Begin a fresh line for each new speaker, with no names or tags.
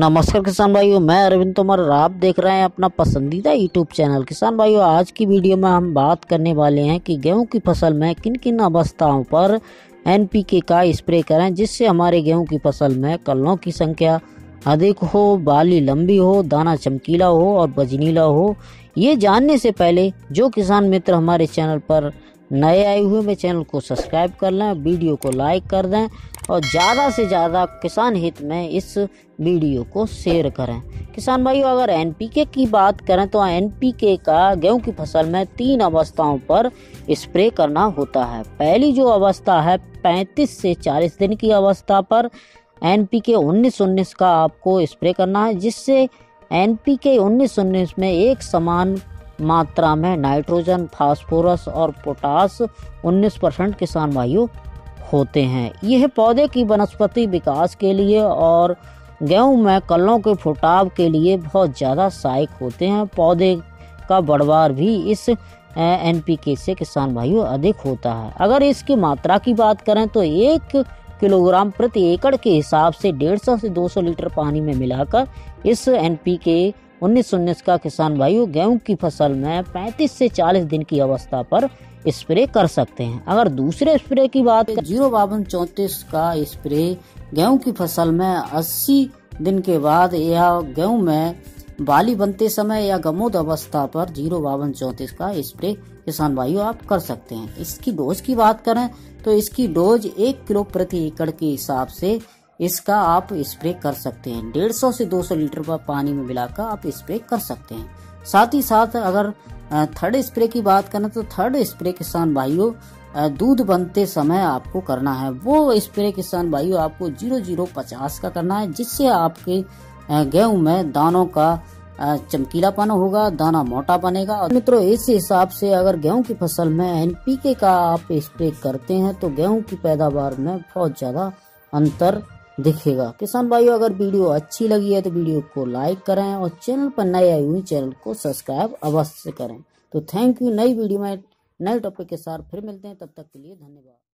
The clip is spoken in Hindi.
नमस्कार किसान भाइयों, मैं अरविंद तोमर आप देख रहे हैं अपना पसंदीदा यूट्यूब चैनल किसान भाइयों, आज की वीडियो में हम बात करने वाले हैं कि गेहूँ की फ़सल में किन किन अवस्थाओं पर एनपीके का स्प्रे करें, जिससे हमारे गेहूँ की फ़सल में कलों की संख्या अधिक हो, बाली लंबी हो, दाना चमकीला हो और बजनीला हो। ये जानने से पहले जो किसान मित्र हमारे चैनल पर नए आए हुए में चैनल को सब्सक्राइब कर लें, वीडियो को लाइक कर दें और ज़्यादा से ज़्यादा किसान हित में इस वीडियो को शेयर करें। किसान भाई अगर एनपीके की बात करें तो एनपीके का गेहूँ की फ़सल में तीन अवस्थाओं पर स्प्रे करना होता है। पहली जो अवस्था है 35 से 40 दिन की अवस्था पर एनपीके 19 19 का आपको स्प्रे करना है, जिससे एनपीके 19 19 में एक समान मात्रा में नाइट्रोजन, फास्फोरस और पोटास 19 परसेंट किसान भाइयों होते हैं। यह पौधे की वनस्पति विकास के लिए और गेहूँ में कलों के फुटाव के लिए बहुत ज़्यादा सहायक होते हैं। पौधे का बढ़वार भी इस एनपीके से किसान भाइयों अधिक होता है। अगर इसकी मात्रा की बात करें तो एक किलोग्राम प्रति एकड़ के हिसाब से 150 से 200 लीटर पानी में मिलाकर इस एनपीके उन्नीस उन्नीस का किसान भाइयों, गेहूँ की फ़सल में 35 से 40 दिन की अवस्था पर स्प्रे कर सकते हैं। अगर दूसरे स्प्रे की बात ज़ीरो बावन चौतीस का स्प्रे गेहूँ की फ़सल में 80 दिन के बाद या गेहूँ में बाली बनते समय या गमोद अवस्था पर ज़ीरो बावन चौतीस का स्प्रे किसान भाइयों, आप कर सकते हैं। इसकी डोज की बात करें तो इसकी डोज एक किलो प्रति एकड़ के हिसाब से इसका आप स्प्रे कर सकते हैं। डेढ़ सौ से दो सौ लीटर का पानी में मिलाकर आप स्प्रे कर सकते हैं। साथ ही साथ अगर थर्ड स्प्रे की बात करें तो थर्ड स्प्रे किसान भाइयों दूध बनते समय आपको करना है। वो स्प्रे किसान भाइयों आपको ज़ीरो ज़ीरो पचास का करना है, जिससे आपके गेहूँ में दानों का चमकीलापन होगा, दाना मोटा बनेगा। और मित्रों, इस हिसाब से अगर गेहूँ की फ़सल में एनपीके का आप स्प्रे करते हैं तो गेहूँ की पैदावार में बहुत ज़्यादा अंतर दिखेगा। किसान भाइयों, अगर वीडियो अच्छी लगी है तो वीडियो को लाइक करें और चैनल पर नए आई हुई चैनल को सब्सक्राइब अवश्य करें। तो थैंक यू, नई वीडियो में नए टॉपिक के साथ फिर मिलते हैं। तब तक के लिए धन्यवाद।